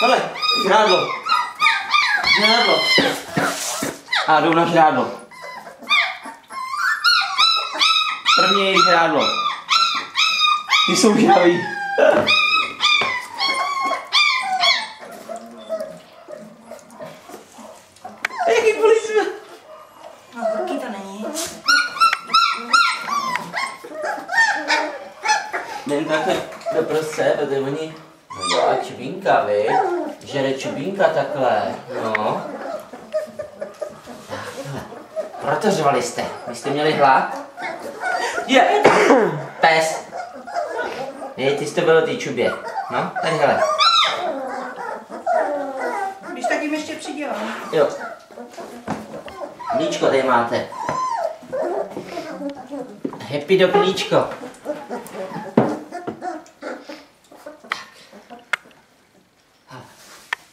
Hele, žrádlo. Žrádlo. A jdu na žrádlo. První je žrádlo. Ty jsou žraví. Jaký? No, to není. Jen takhle doprostřed, protože oni... No jo, a čubínka, vy? Žere čubínka takhle, no. Takhle. Proto řvali jste. Vy jste měli hlad? Je! Pes. Je, ty jste byl ty čubě. No, tady hele. Když tak jim ještě přidělám. Jo. Mlíčko tady máte. Happy dog mlíčko.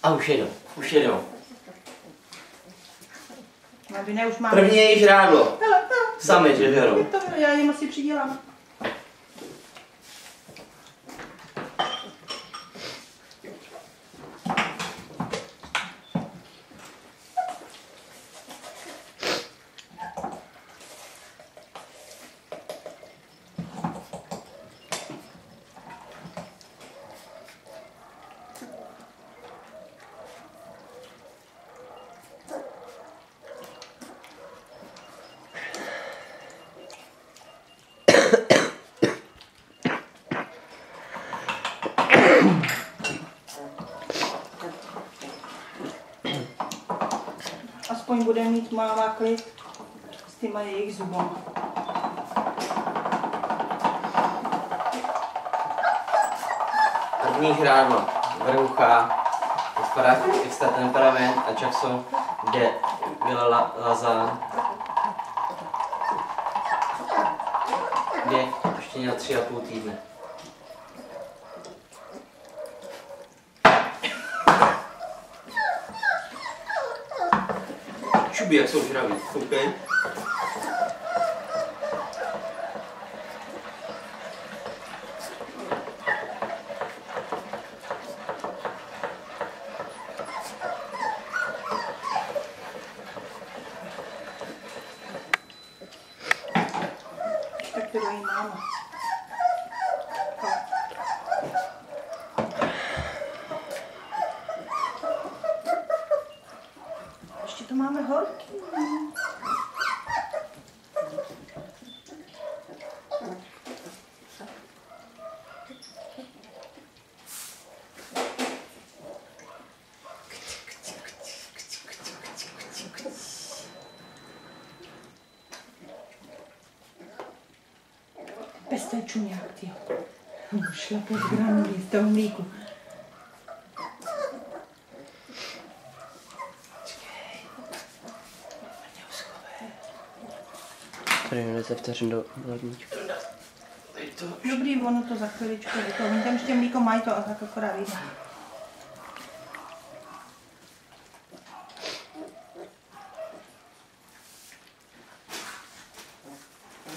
A už jedou, už jedou. První je již rádlo. Sami, že. To, já jim asi přidělám. Bude mít máma klid s těma jejich zubama. První žrádlo, vrhucha, vypadá extra temperament a času jde Vila Lazán. Jde ještě na tři a půl týdne. Čuby, jak jsou žraví, koukej. Tak to dojí máma. Ještě to máme horký. Bez ten čuňák, ty. Šlape z granulí, z toho Tady jen 10 vteřin do ledničky. Dobrý, ono to za chviličku je to. Oni tam ještě mlíko mají to a tak akorát vyjde.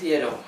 Jedou.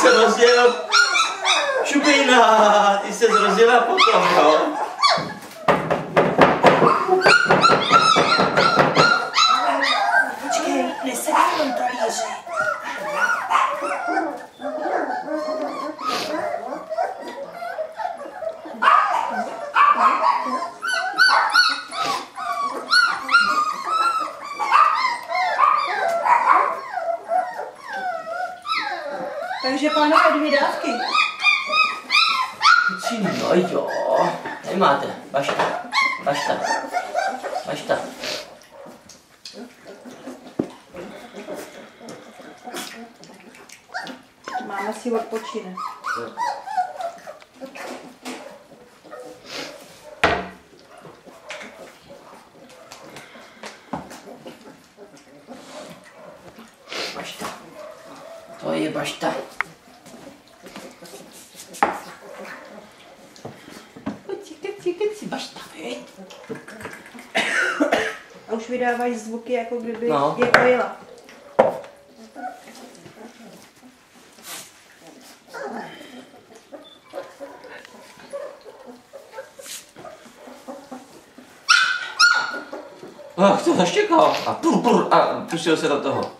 Se rozdělil. Šupina, ty se rozdělila potom, jo? Takže pánové dvě dávky. Kucín, no jo. Tady máte, bašta, bašta, bašta. Máma si odpočine. To je bašta. A už vydávají zvuky, jako kdyby No. je kojila. Ach, to zaštěkal. A pur, pur, a pustil se do toho.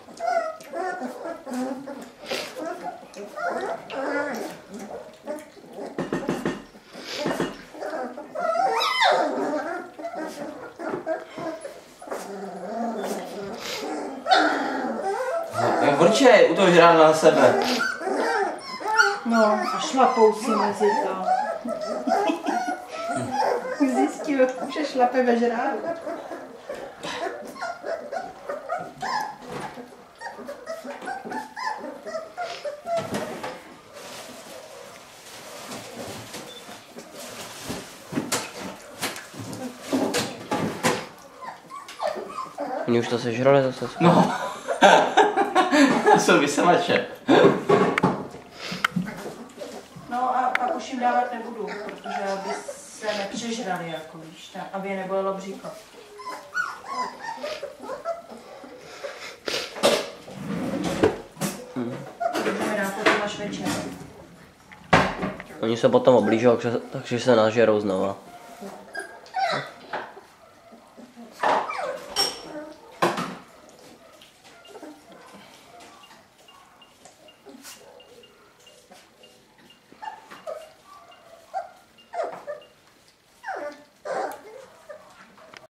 Jak vrčej, útoč ráno na sebe. No a šlapou si mezi to. Zjistil, že šlape ve žrádu. Oni už to sežrali zase. No. to jsou vysavače. No a pak už jim dávat nebudu, protože aby se nepřežrali, jako víš, tak, aby je nebolelo bříko. Večer. Oni se potom oblížou, takže- takže se nažerou znova.